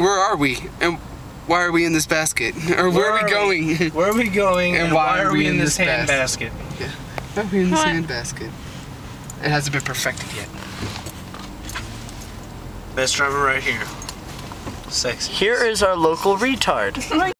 Where are we? And why are we in this basket? Or where, Where are we going? going? Where are we going? And And, why why, are we in this this hand basket? why are we in this What? sand basket? It hasn't been perfected yet. Best driver right here. Sexy. Here is our local retard.